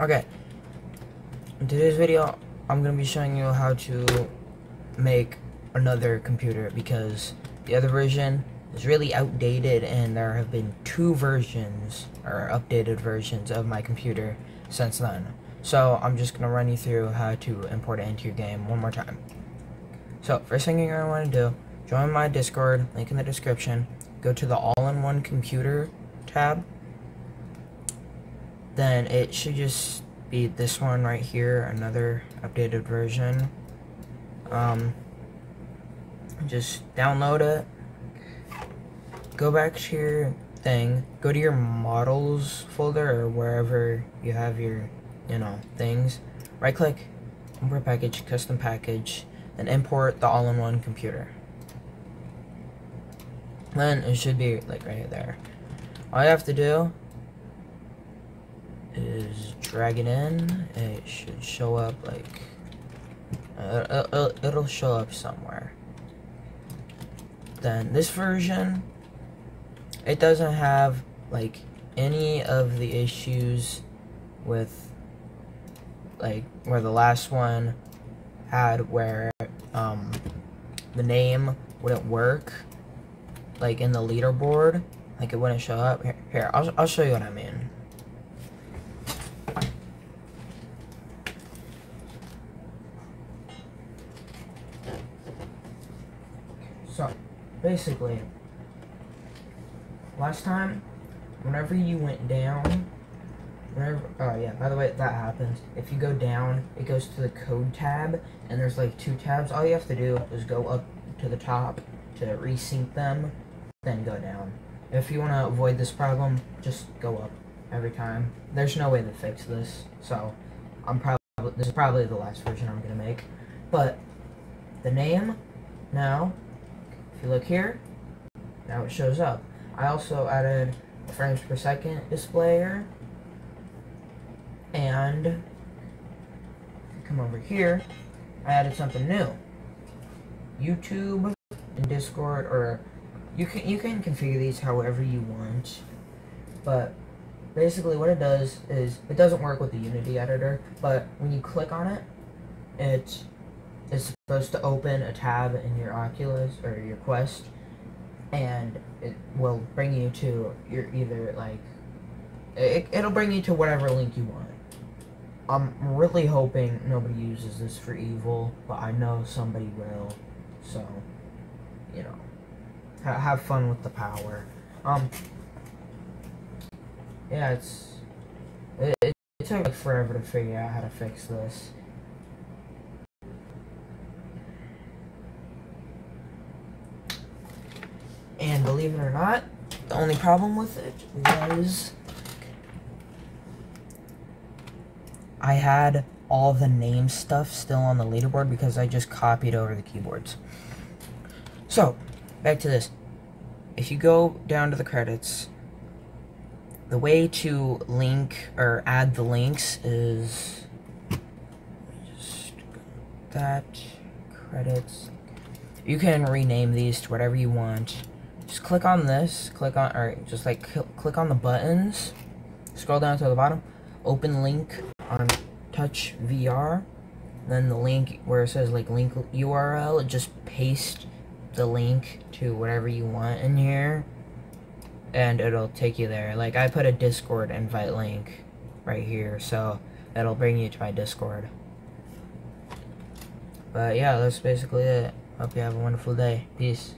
Okay. In today's video, I'm going to be showing you how to make another computer because the other version is really outdated and there have been two versions or updated versions of my computer since then. So I'm just going to run you through how to import it into your game one more time. So first thing you're to want to do, join my Discord, link in the description, go to the all-in-one computer tab, then it should just be this one right here, another updated version. Um, just download it, go back to your thing, go to your models folder or wherever you have your, you know, things, right click, import package, custom package, and import the all-in-one computer. Then it should be like right there. All you have to do is drag it in. It should show up like uh, uh, it'll show up somewhere. Then this version, it doesn't have like any of the issues with like where the last one had where um, the name wouldn't work like in the leaderboard like it wouldn't show up here, here I'll, I'll show you what I mean so basically last time whenever you went down whenever oh yeah by the way that happens. If you go down it goes to the code tab and there's like two tabs. All you have to do is go up to the top to resync them then go down. If you want to avoid this problem just go up every time. There's no way to fix this so I'm probably this is probably the last version I'm gonna make. But the name now you look here. Now it shows up. I also added frames per second displayer. And come over here. I added something new. YouTube and Discord or you can you can configure these however you want. But basically what it does is it doesn't work with the Unity editor but when you click on it it is supposed to open a tab in your Oculus or your Quest and it will bring you to your either like it, it'll bring you to whatever link you want I'm really hoping nobody uses this for evil, but I know somebody will. So, you know, ha have fun with the power. Um, yeah, it's it, it, took like forever to figure out how to fix this. And believe it or not, the only problem with it was I had all the name stuff still on the leaderboard because I just copied over the keyboards. So, back to this. If you go down to the credits, the way to link or add the links is just that credits. You can rename these to whatever you want. Just click on this, click on, or just like cl click on the buttons, scroll down to the bottom, open link on touch VR, then the link where it says like link URL, just paste the link to whatever you want in here, and it'll take you there. Like I put a Discord invite link right here, so it'll bring you to my Discord. But yeah, that's basically it. Hope you have a wonderful day. Peace.